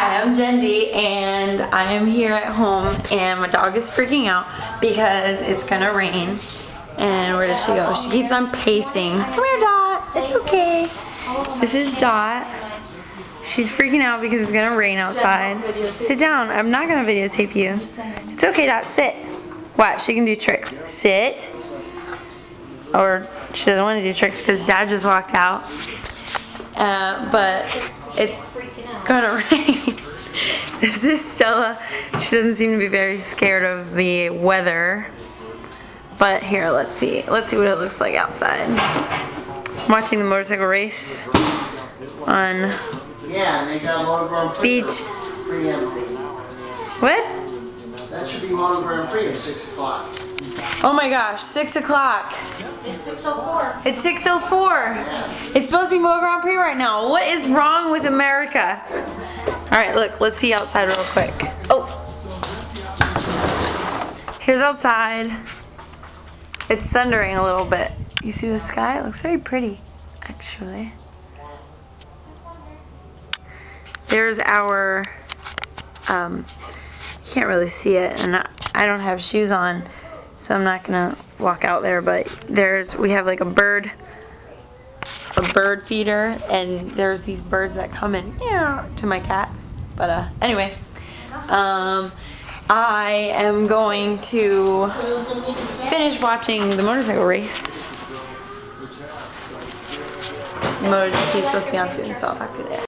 Hi, I'm JenD and I am here at home and my dog is freaking out because it's gonna rain. And where does she go? She keeps on pacing. Come here, Dot. It's okay. This is Dot. She's freaking out because it's gonna rain outside. Sit down. I'm not gonna videotape you. It's okay, Dot. Sit. Watch. She can do tricks. Sit. Or she doesn't want to do tricks because Dad just walked out. Uh, but it's gonna rain. this is Stella. She doesn't seem to be very scared of the weather. But here, let's see. Let's see what it looks like outside. I'm watching the motorcycle race on Yeah, and they got Motor Grand Prix beach. What? That should be Motor Grand Prix at 6 o'clock. Oh my gosh, 6 o'clock. It's 604. It's 6.04. It's supposed to be Motor Grand Prix right now. What is wrong with America? Alright, look, let's see outside real quick. Oh. Here's outside. It's thundering a little bit. You see the sky? It looks very pretty, actually. There's our, um, you can't really see it, and I don't have shoes on, so I'm not gonna walk out there, but there's, we have like a bird, a bird feeder, and there's these birds that come in, yeah, to my cats. But, uh, anyway, um, I am going to finish watching the motorcycle race. MotoGP is supposed to be on soon, so I'll talk to you later.